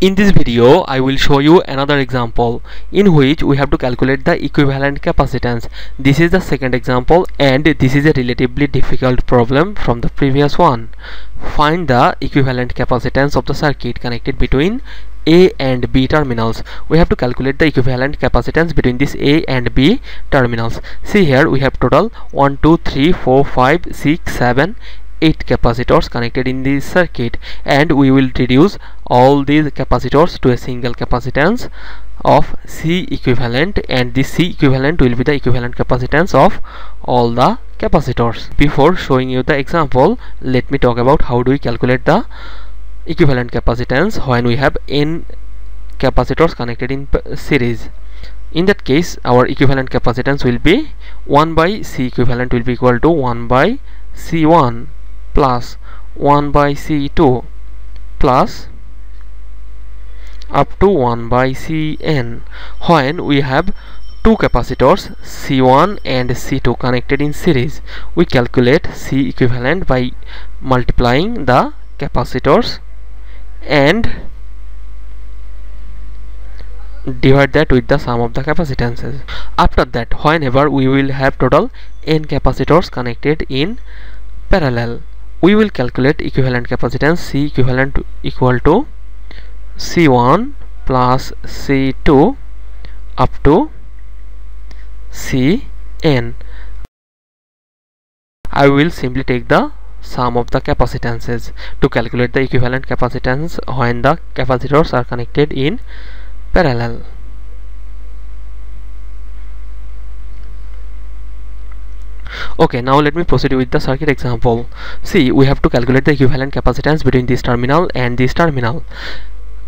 In this video, I will show you another example in which we have to calculate the equivalent capacitance. This is the second example and this is a relatively difficult problem from the previous one. Find the equivalent capacitance of the circuit connected between A and B terminals. We have to calculate the equivalent capacitance between this A and B terminals. See here we have total 1, 2, 3, 4, 5, 6, 7, 8 capacitors connected in this circuit and we will reduce all these capacitors to a single capacitance of C equivalent and this C equivalent will be the equivalent capacitance of all the capacitors. Before showing you the example, let me talk about how do we calculate the equivalent capacitance when we have n capacitors connected in series. In that case, our equivalent capacitance will be 1 by C equivalent will be equal to 1 by C1 plus 1 by C2 plus up to 1 by Cn when we have two capacitors C1 and C2 connected in series. We calculate C equivalent by multiplying the capacitors and divide that with the sum of the capacitances. After that whenever we will have total n capacitors connected in parallel we will calculate equivalent capacitance C equivalent to equal to C1 plus C2 up to Cn. I will simply take the sum of the capacitances to calculate the equivalent capacitance when the capacitors are connected in parallel okay now let me proceed with the circuit example. See we have to calculate the equivalent capacitance between this terminal and this terminal.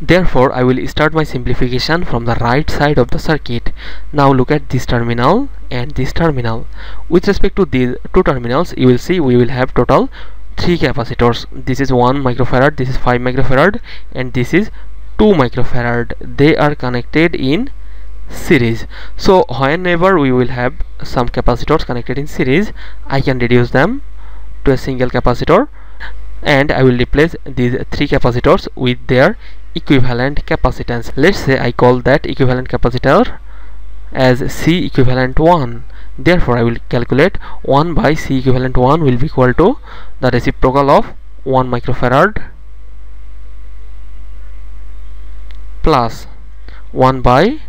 Therefore I will start my simplification from the right side of the circuit. Now look at this terminal and this terminal. With respect to these two terminals you will see we will have total three capacitors. This is 1 microfarad this is 5 microfarad and this is 2 microfarad. They are connected in series. So whenever we will have some capacitors connected in series I can reduce them to a single capacitor and I will replace these three capacitors with their equivalent capacitance. Let's say I call that equivalent capacitor as C equivalent 1 therefore I will calculate 1 by C equivalent 1 will be equal to the reciprocal of 1 microfarad plus 1 by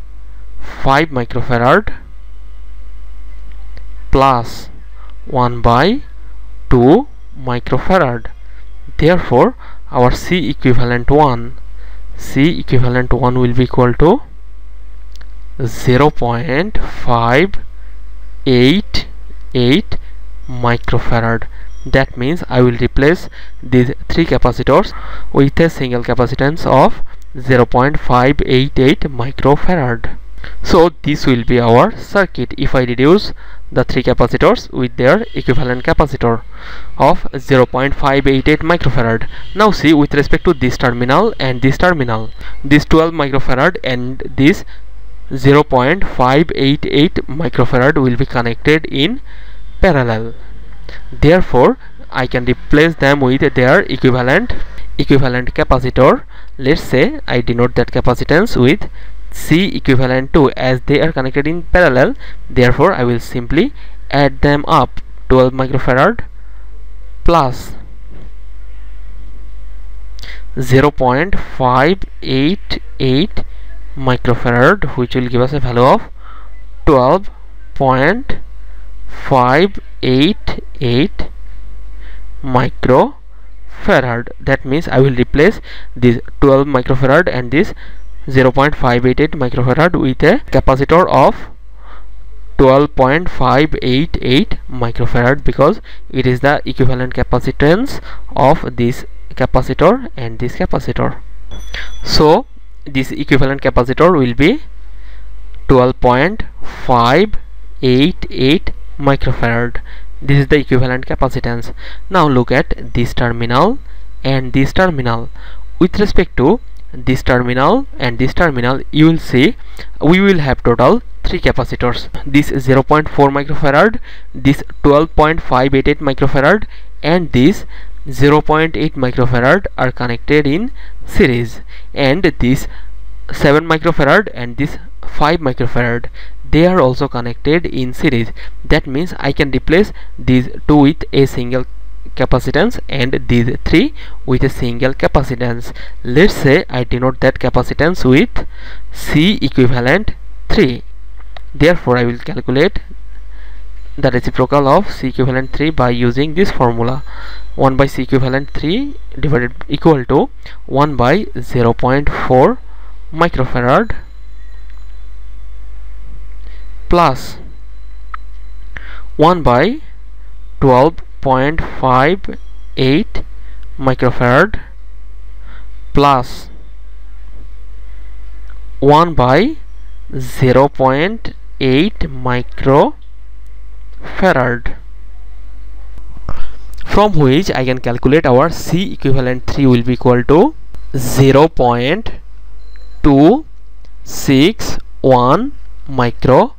5 microfarad plus 1 by 2 microfarad. Therefore our C equivalent 1 C equivalent 1 will be equal to 0 0.588 microfarad. That means I will replace these three capacitors with a single capacitance of 0.588 microfarad so this will be our circuit if I reduce the three capacitors with their equivalent capacitor of 0.588 microfarad. Now see with respect to this terminal and this terminal this 12 microfarad and this 0.588 microfarad will be connected in parallel. Therefore I can replace them with their equivalent equivalent capacitor. Let's say I denote that capacitance with C equivalent to as they are connected in parallel therefore I will simply add them up. 12 microfarad plus 0.588 microfarad which will give us a value of 12.588 microfarad. That means I will replace this 12 microfarad and this 0.588 microfarad with a capacitor of 12.588 microfarad because it is the equivalent capacitance of this capacitor and this capacitor. So this equivalent capacitor will be 12.588 microfarad. This is the equivalent capacitance. Now look at this terminal and this terminal. With respect to this terminal and this terminal you will see we will have total three capacitors. This 0.4 microfarad this 12.588 microfarad and this 0.8 microfarad are connected in series. And this 7 microfarad and this 5 microfarad they are also connected in series. That means I can replace these two with a single capacitance and these three with a single capacitance. Let's say I denote that capacitance with C equivalent 3 therefore I will calculate the reciprocal of C equivalent 3 by using this formula. 1 by C equivalent 3 divided equal to 1 by 0.4 microfarad plus 1 by 12.58 microfarad plus 1 by 0.8 microfarad from which I can calculate our C equivalent 3 will be equal to 0.261 micro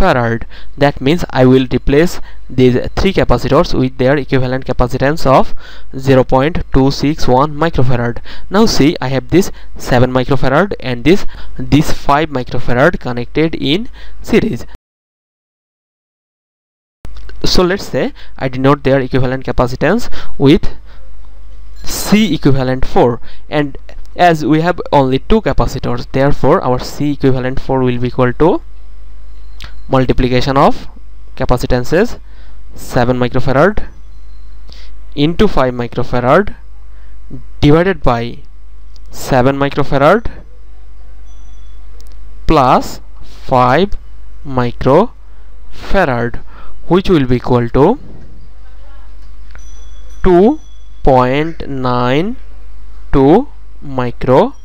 farad that means I will replace these three capacitors with their equivalent capacitance of 0.261 microfarad. Now see I have this 7 microfarad and this this 5 microfarad connected in series. So let's say I denote their equivalent capacitance with C equivalent 4 and as we have only two capacitors therefore our C equivalent 4 will be equal to multiplication of capacitances 7 microfarad into 5 microfarad divided by 7 microfarad plus 5 microfarad which will be equal to 2.92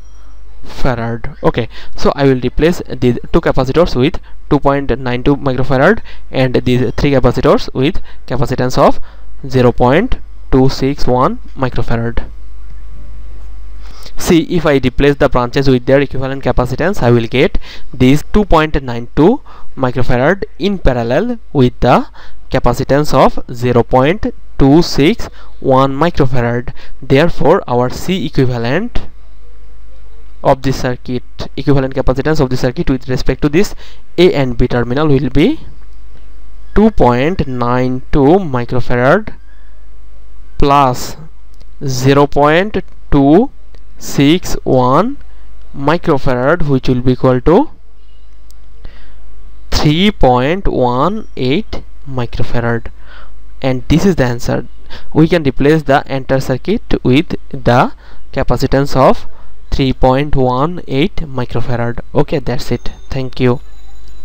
microfarad okay so I will replace these two capacitors with 2.92 microfarad and these three capacitors with capacitance of 0.261 microfarad. See if I replace the branches with their equivalent capacitance I will get these 2.92 microfarad in parallel with the capacitance of 0.261 microfarad. Therefore our C equivalent of the circuit equivalent capacitance of the circuit with respect to this a and b terminal will be 2.92 microfarad plus 0.261 microfarad which will be equal to 3.18 microfarad. And this is the answer. We can replace the entire circuit with the capacitance of 3.18 microfarad. Okay that's it. Thank you